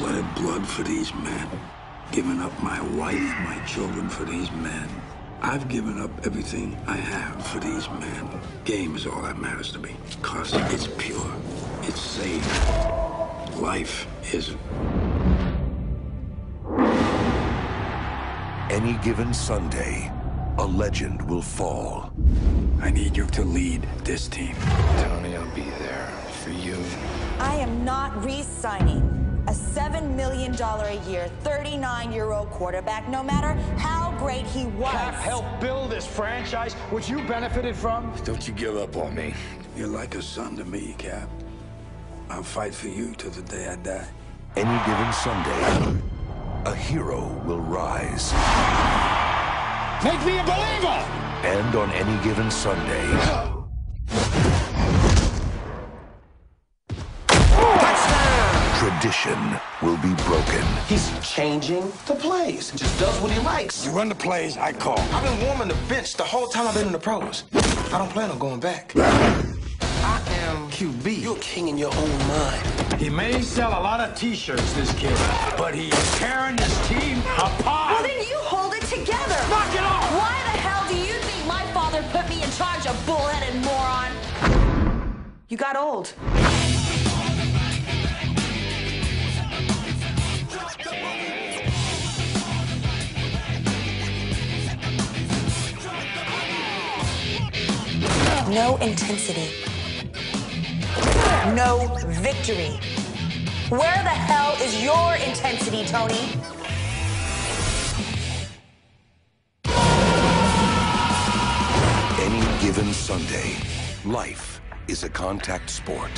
sweated blood for these men. Given up my wife, my children for these men. I've given up everything I have for these men. Game is all that matters to me. Cause it's pure. It's safe. Life isn't. Any given Sunday, a legend will fall. I need you to lead this team. Tony, I'll be there for you. I am not re-signing a $7 million a year, 39-year-old quarterback, no matter how great he was. Cap helped build this franchise, which you benefited from. Don't you give up on me. You're like a son to me, Cap. I'll fight for you till the day I die. Any given Sunday, a hero will rise. Make me a believer! And on any given Sunday, tradition will be broken. He's changing the plays. Just does what he likes. You run the plays, I call. I've been warming the bench the whole time I've been in the pros. I don't plan on going back. I am QB. You're king in your own mind. He may sell a lot of t-shirts, this kid, but he is tearing this team apart. Well, then you hold it together. Knock it off! Why the hell do you think my father put me in charge of bullheaded moron? You got old. No intensity. No victory. Where the hell is your intensity, Tony? Any given Sunday, life is a contact sport.